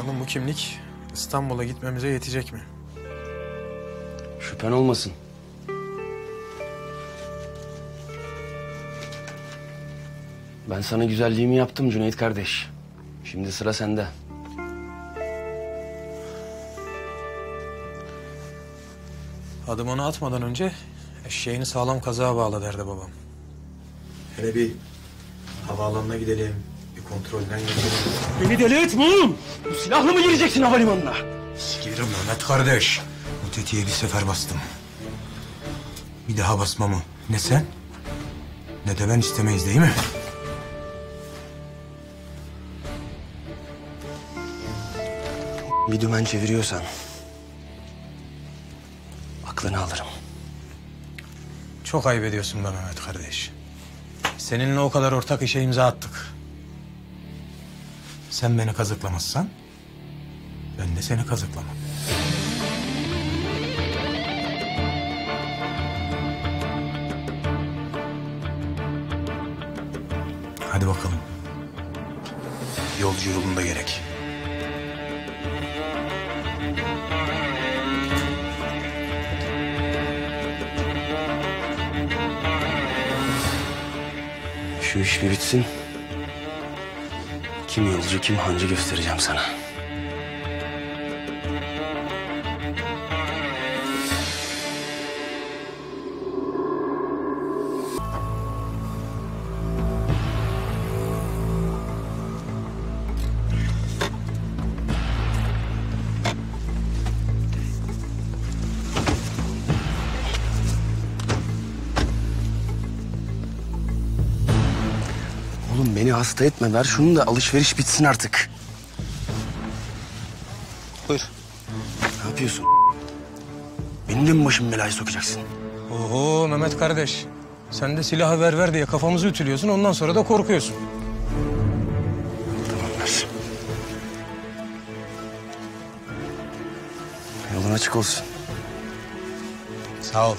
Bakalım bu kimlik İstanbul'a gitmemize yetecek mi? Şüphen olmasın. Ben sana güzelliğimi yaptım Cüneyt kardeş. Şimdi sıra sende. Adımını atmadan önce eşeğini sağlam kazığa bağla derdi babam. Hele bir havaalanına gidelim, kontrolden geçelim. Beni deli etme oğlum. Bu silahla mı gireceksin havalimanına? Sikerim Mehmet kardeş. Bu tetiğe bir sefer bastım. Bir daha basmamı ne sen ne de ben istemeyiz değil mi? Bir dümen çeviriyorsan... ...aklını alırım. Çok ayıp ediyorsun be Mehmet kardeş. Seninle o kadar ortak işe imza attık. Sen beni kazıklamazsan ben de seni kazıklamam. Hadi bakalım. Yolcu yolunda gerek. Şu iş bir bitsin. Kim yolcu kim hancı göstereceğim sana. Oğlum beni hasta etme. Ver şunu da alışveriş bitsin artık. Buyur. Ne yapıyorsun? Benim de mi başımı belaya sokacaksın? Oho Mehmet kardeş. Sen de silahı ver ver diye kafamızı ütülüyorsun ondan sonra da korkuyorsun. Tamam ver. Yolun açık olsun. Sağ ol.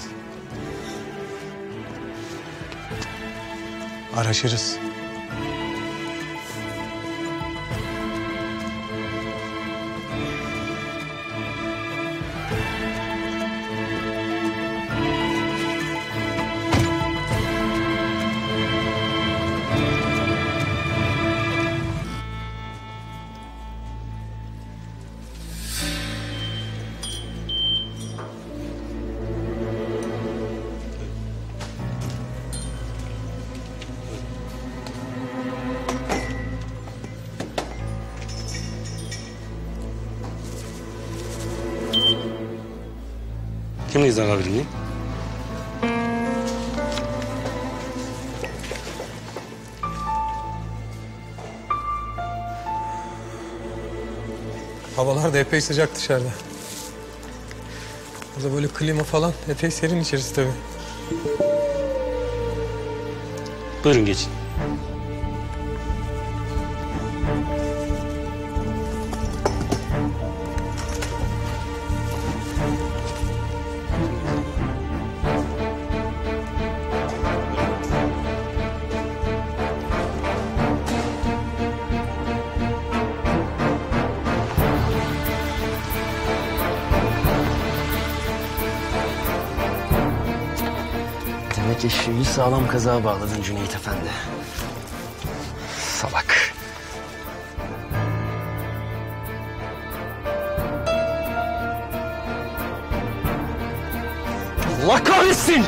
Araşırız. Kimliğinizi alabilir miyim? Havalar da epey sıcak dışarıda. Burada böyle klima falan epey serin içerisi tabii. Buyurun geçin. Demek eşeği sağlam kazağa bağladın Cüneyt Efendi. Salak. Allah kahretsin!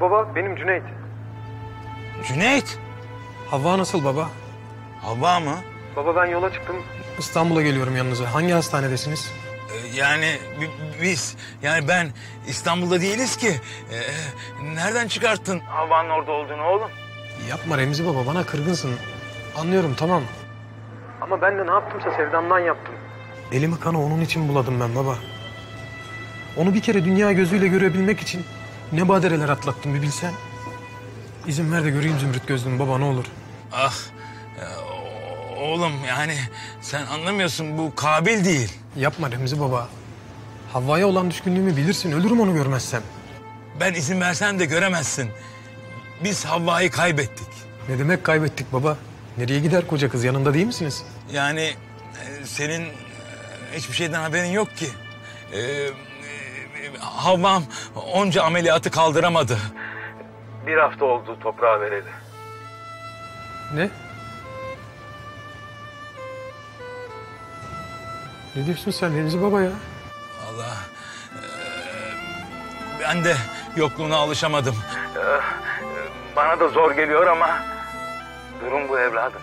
Baba benim Cüneyt. Cüneyt. Hava nasıl baba? Hava mı? Baba ben yola çıktım. İstanbul'a geliyorum yanınıza. Hangi hastanedesiniz? Ee, Yani bi- biz, yani ben İstanbul'da değiliz ki. Ee, nereden çıkarttın havanın orada olduğunu oğlum? Yapma Remzi baba bana kırgınsın. Anlıyorum tamam. Ama ben de ne yaptımsa sevdamdan yaptım. Elimi kanı onun için buladım ben baba. Onu bir kere dünya gözüyle görebilmek için ne badireler atlattım bir bilsen. İzin ver de göreyim Zümrüt gözlüm baba ne olur. Ah, e, oğlum yani sen anlamıyorsun bu kabil değil. Yapma Remzi baba. Havva'ya olan düşkünlüğümü bilirsin. Ölürüm onu görmezsem. Ben izin versem de göremezsin. Biz Havva'yı kaybettik. Ne demek kaybettik baba? Nereye gider koca kız? Yanında değil misiniz? Yani e, senin e, hiçbir şeyden haberin yok ki. Ee, Havvam onca ameliyatı kaldıramadı. Bir hafta oldu toprağa vereli. Ne? Ne diyorsun sen Remzi baba ya? Allah. ben de yokluğuna alışamadım. bana da zor geliyor ama durum bu evladım.